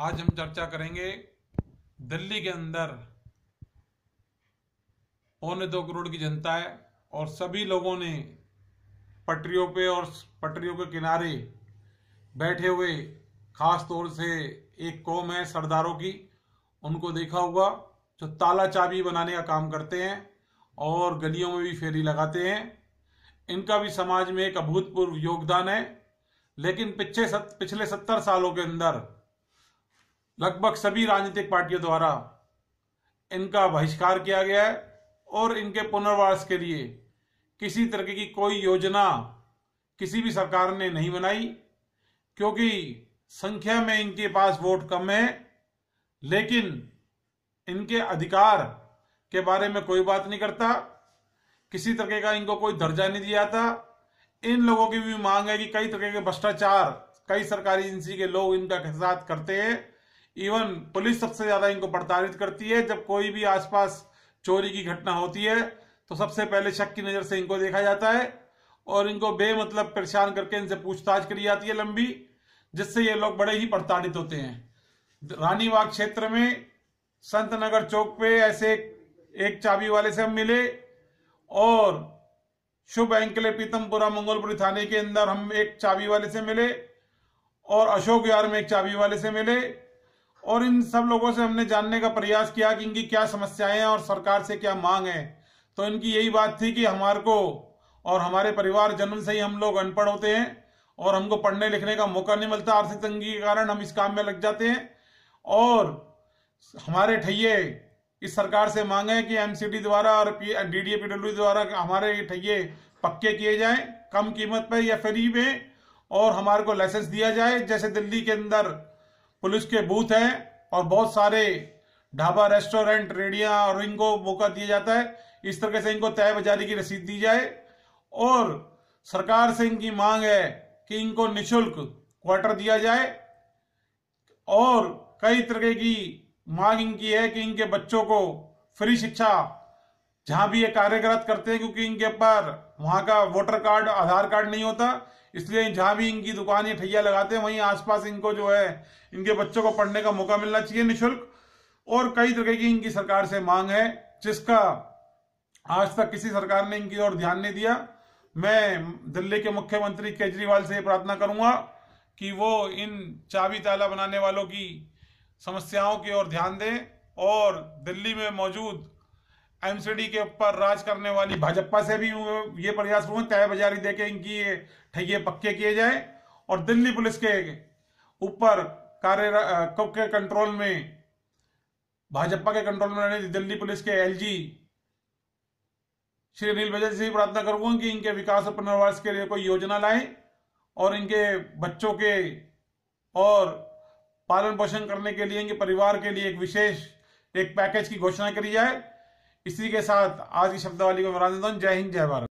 आज हम चर्चा करेंगे दिल्ली के अंदर पौने दो करोड़ की जनता है और सभी लोगों ने पटरियों पे और पटरियों के किनारे बैठे हुए खास तौर से एक कौम है सरदारों की उनको देखा होगा जो ताला चाबी बनाने का काम करते हैं और गलियों में भी फेरी लगाते हैं। इनका भी समाज में एक अभूतपूर्व योगदान है लेकिन पिछले सत, पिछले सत्तर सालों के अंदर लगभग सभी राजनीतिक पार्टियों द्वारा इनका बहिष्कार किया गया है और इनके पुनर्वास के लिए किसी तरह की कोई योजना किसी भी सरकार ने नहीं बनाई, क्योंकि संख्या में इनके पास वोट कम है, लेकिन इनके अधिकार के बारे में कोई बात नहीं करता, किसी तरह का इनको कोई दर्जा नहीं दिया जाता। इन लोगों की भी मांग है कि कई तरह के भ्रष्टाचार, कई सरकारी एजेंसी के लोग इनका साथ करते हैं इवन पुलिस सबसे ज़्यादा इनको प्रताड़ित करती है। जब कोई भी आसपास चोरी की घटना होती है तो सबसे पहले शक की नज़र से इनको देखा जाता है और इनको बेमतलब परेशान करके इनसे पूछताछ करी जाती है लंबी, जिससे ये लोग बड़े ही प्रताड़ित होते हैं। रानीबाग क्षेत्र में संत नगर चौक पे ऐसे एक चाबी वाले से हम मिले और शुभ एंकले पीतमपुरा मंगोलपुरी थाने के अंदर हम एक चाबी वाले से मिले और अशोक यार में एक चाबी वाले से मिले और इन सब लोगों से हमने जानने का प्रयास किया कि इनकी क्या समस्याएँ हैं और सरकार से क्या मांग है। तो इनकी यही बात थी कि हमारे को और हमारे परिवार जन्म से ही हम लोग अनपढ़ होते हैं और हमको पढ़ने लिखने का मौका नहीं मिलता, आर्थिक तंगी के कारण हम इस काम में लग जाते हैं। और हमारे ठैये इस सरकार से मांगे कि एमसीडी द्वारा और डीडीए पीडब्ल्यू द्वारा हमारे ठैये पक्के किए जाएँ, कम कीमत पर या फ्री में, और हमारे को लाइसेंस दिया जाए। जैसे दिल्ली के अंदर पुलिस के बूथ हैं और बहुत सारे ढाबा, रेस्टोरेंट, रेडिया और इनको मौका दिया जाता है। इस तरह से इनको तय बाजारी की रसीद दी जाए और सरकार से इनकी मांग है कि इनको निशुल्क क्वार्टर दिया जाए और कई तरह की मांग इनकी है कि इनके बच्चों को फ्री शिक्षा, जहाँ भी ये कार्यरत करते हैं, क्योंकि इनके पर वहाँ का वोटर कार्ड, आधार कार्ड नहीं होता। इसलिए जहाँ भी इनकी दुकान या ठैया लगाते हैं, वहीं आसपास इनको जो है, इनके बच्चों को पढ़ने का मौका मिलना चाहिए निःशुल्क। और कई तरह की इनकी सरकार से मांग है, जिसका आज तक किसी सरकार ने इनकी ओर ध्यान नहीं दिया। मैं दिल्ली के मुख्यमंत्री केजरीवाल से प्रार्थना करूँगा कि वो इन चाबी ताला बनाने वालों की समस्याओं की ओर ध्यान दें और दिल्ली में मौजूद एमसीडी के ऊपर राज करने वाली भाजपा से भी ये प्रयास हुए तय बाजारी देके इनकी ये ठगे पक्के किए जाए। और दिल्ली पुलिस के ऊपर कार्य के कंट्रोल में, भाजपा के कंट्रोल में रहने दिल्ली पुलिस के एलजी श्री अनिल बजाज से प्रार्थना करूँगा कि इनके विकास और पुनर्वास के लिए कोई योजना लाए और इनके बच्चों के और पालन पोषण करने के लिए, इनके परिवार के लिए एक विशेष एक पैकेज की घोषणा करी जाए। इसी के साथ आज की शब्दावली को बना देता हूँ। जय हिंद जय भारत।